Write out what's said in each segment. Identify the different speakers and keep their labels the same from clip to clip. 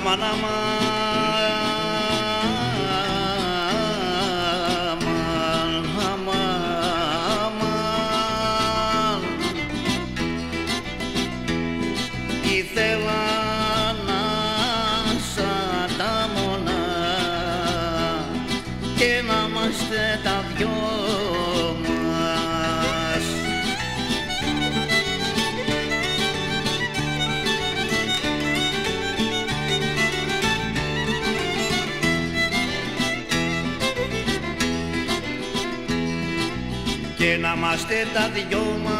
Speaker 1: Αμάν, αμάν, αμάν, αμάν. Ήθελα να σαν τα μονά και να είμαστε τα δυο μας. Και να είμαστε τα δυο μας.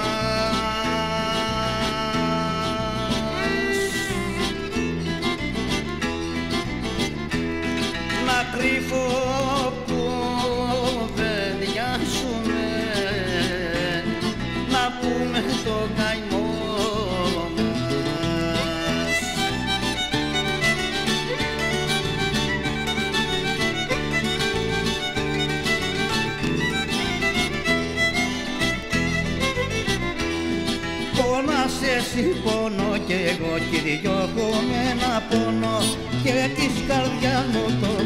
Speaker 1: Να κρύφω που δεν διάσουμε, να πούμε το καημό Πόνας εσύ πόνο κι εγώ κι δυο έχουμε ένα πόνο και της καρδιάς μου το